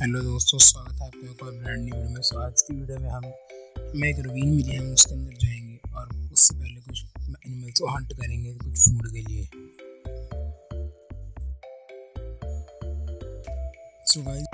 Hello दोस्तों, स्वागत है आपका ब्रांड न्यू वीडियो में। सो आज की वीडियो में हम हमें एक रवीन मिली है, हम उसके अंदर जाएँगे और उससे पहले कुछ एनिमल्स को हंट करेंगे, कुछ फ़ूड के लिए। सो गाइस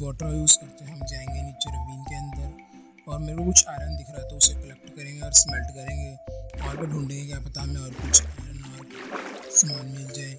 वाटर यूज़ करते हैं, हम जाएँगे नीचे रवीन के अंदर और मेरे को कुछ आयरन दिख रहा है तो उसे कलेक्ट करेंगे और स्मेल्ट करेंगे। और भी ढूंढेंगे, क्या पता हमें और कुछ आयरन और सामान मिल जाए।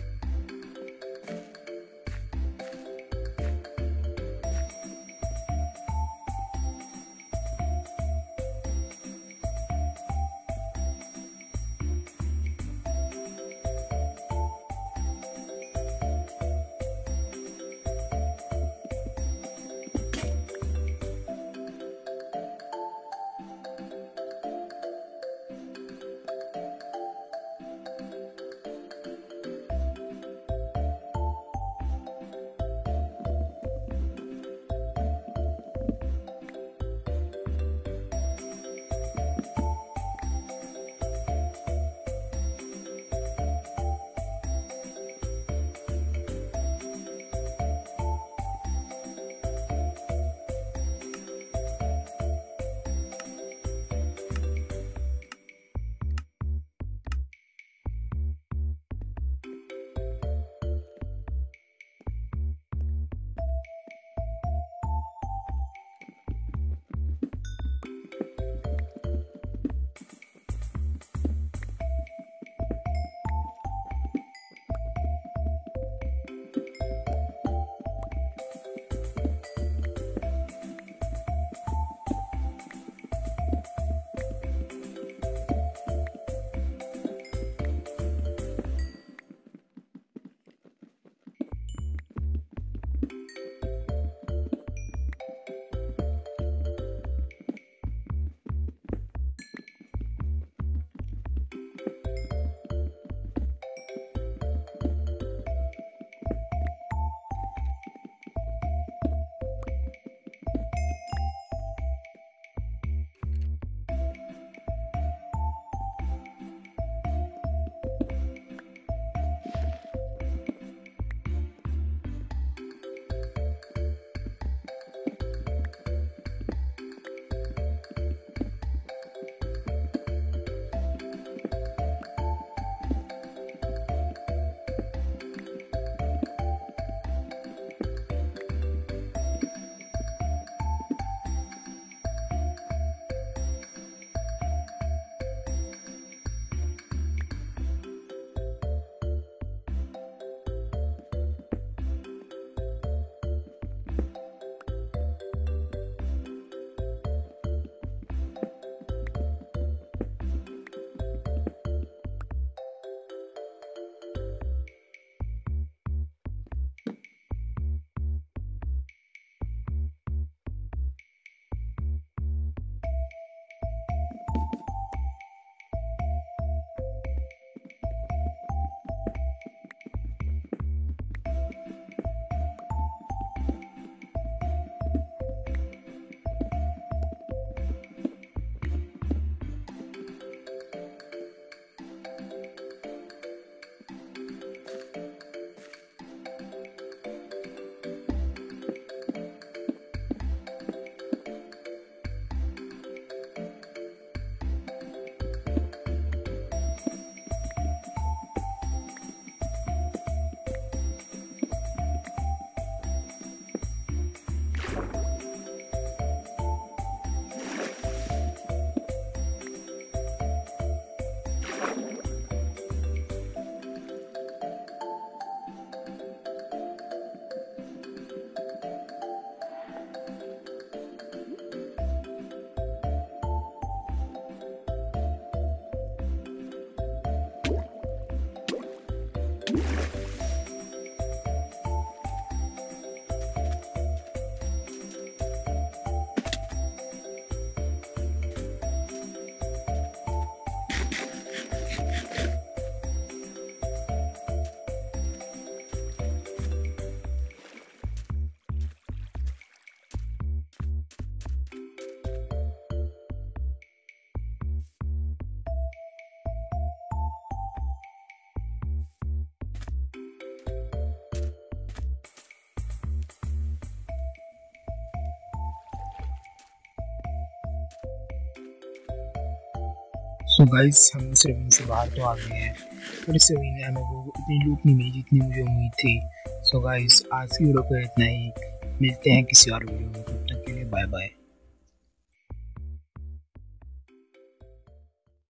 सो गाइस हम उस रवीन से बाहर तो आ गए हैं। और इस रवीन ने हमें वो इतनी लूट नहीं मिली जितनी मुझे उम्मीद थी। सो गाइस आज की वीडियो को इतना ही। मिलते हैं किसी और वीडियो में। तब तक के लिए बाय बाय